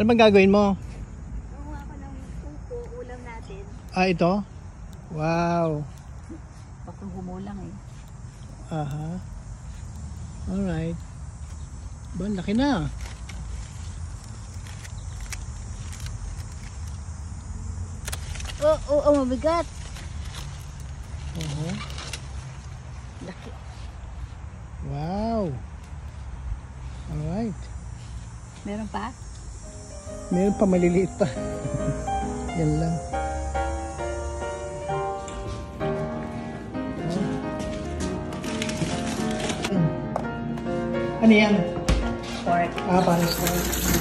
Ano bang gagawin mo? Kuha ko ng upo, ulam natin. Ah, ito? Wow. Baka humulang eh. Aha. Alright. Ba, laki na. Oo, oh, oh, mabigat. Oo. Laki. Wow. Alright. Meron pa? Meron pa maliliit pa. Yan lang. Ano yan? Pork. Ah, para sa...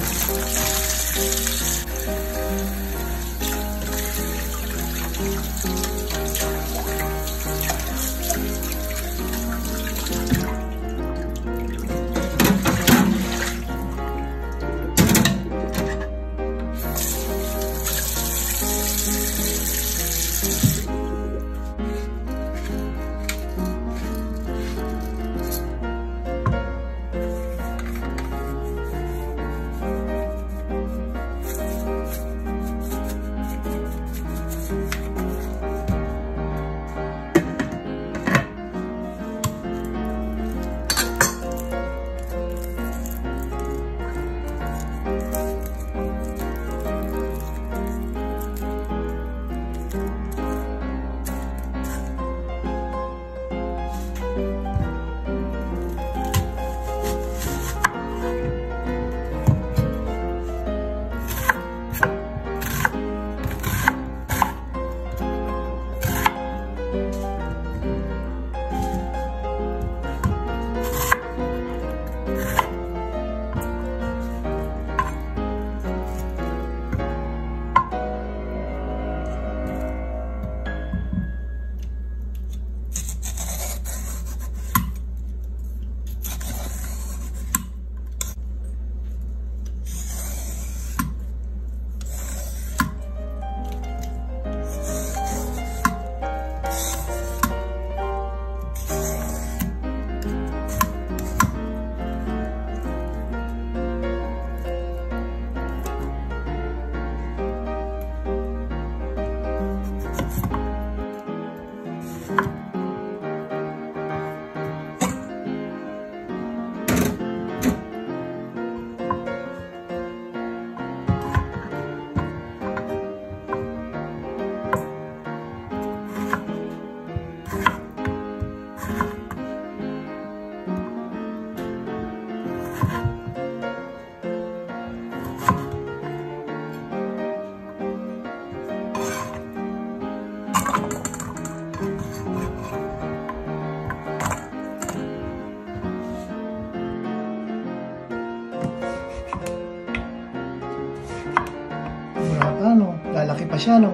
Lalaki pa siya, no?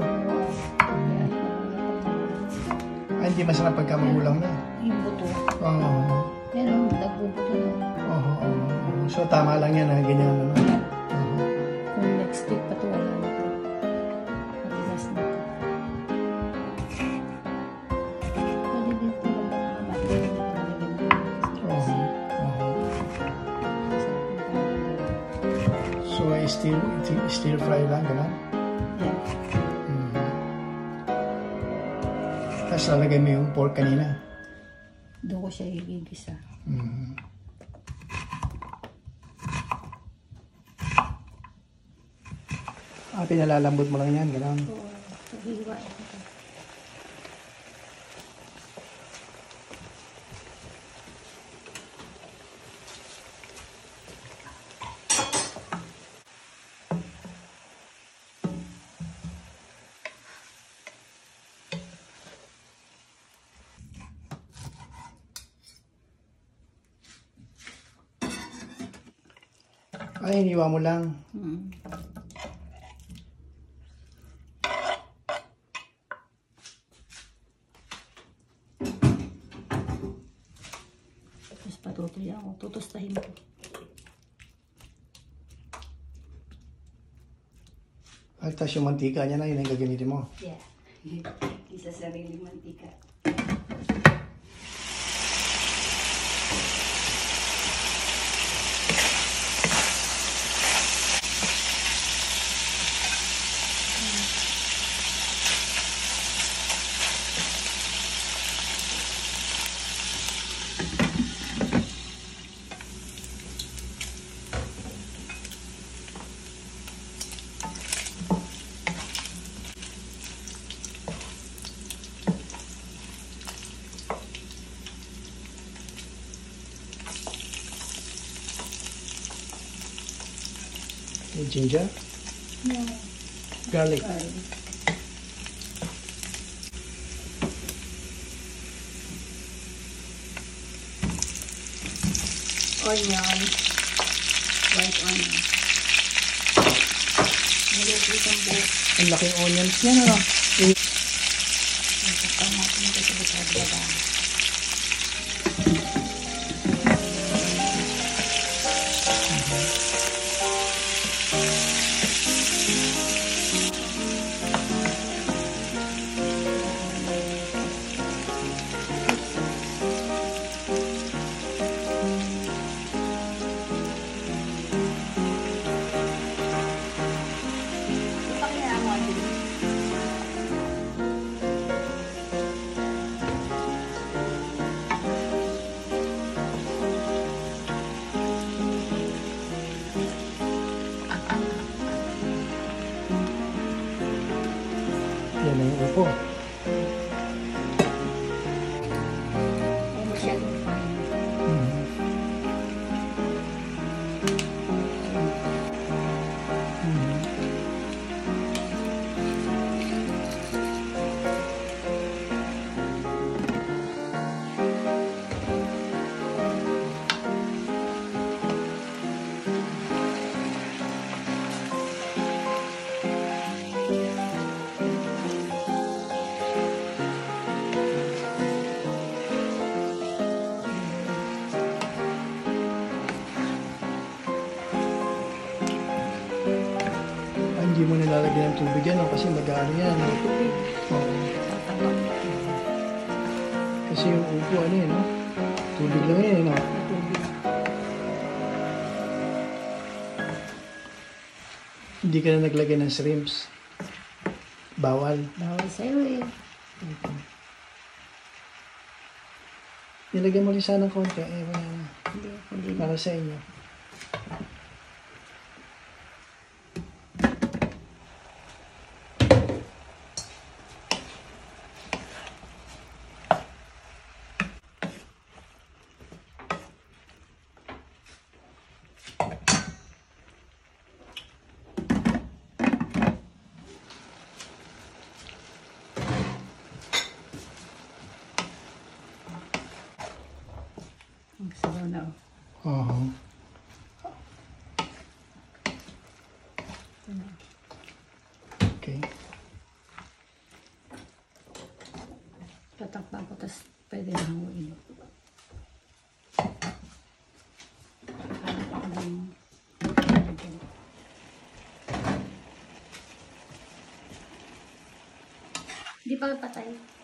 Ay, hindi masarap pagka magulang na. Yung buto. Oo. Pero nagbubuto na. Oo, oo, oo. So, tama lang yan, ha? Ganyan, ano? Oo. Kung next week pa to, wala na to. Matigas na to. Pwede din ito mamatay. Oo. Oo. So, I still, still fry lang, gano'n? Tapos lalagay mo yung pork kanina. Doon ko siya igigisa. Mm. Ah, pinalalambot mo lang yan, gano'n. Oo. Hiwa. Ay, iniwa mo lang. Mm. Tapos patutuloy ako. Tutustahin ko. At tapos yung mantika niya na, yun ang gagamitin mo. Yeah. Isa sariling mantika. May ginger, No. garlic. Onion. White onion. Nilagay itong buhok. Ang laking onions yan, ano? Nasaktan natin ito sa likod yan mo nilalagyan ng tubig yan, no? kasi mag-ano yan. Oo. Tataba. Kasi yung upo, ano yun, no? Tubig lang yan, no? Hindi ka na naglagay ng shrimps. Bawal. Bawal sa'yo eh. Nilagyan mo rin sana ng konti. Eh, wala na. Para sa inyo. Oo. Ito na. Okay. Tatakpan ko, tapos pwede na hanguin. Hindi pa patay.